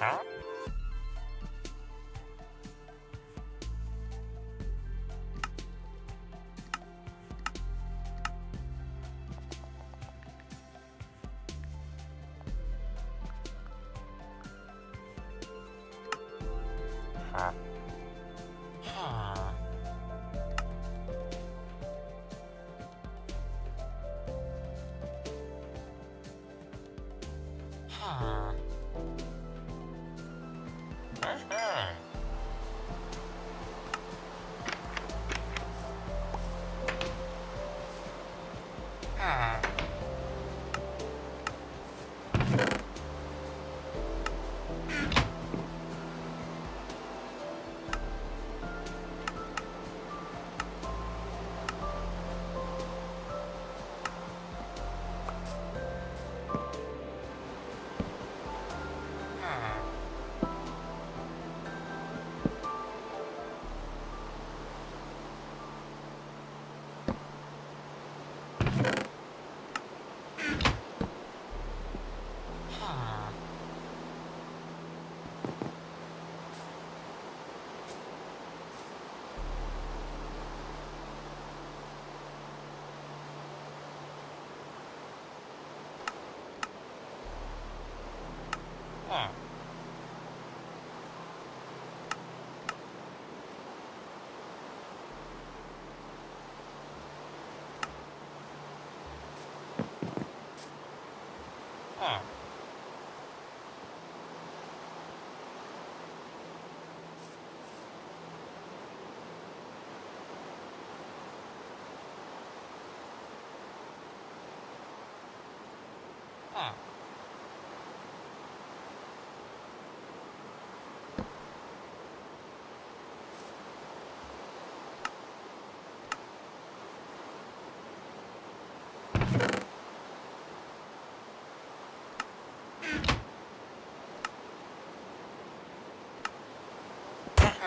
Huh?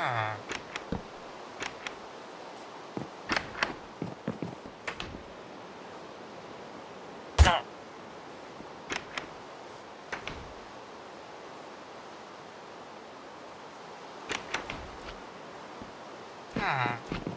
Ah. Ah.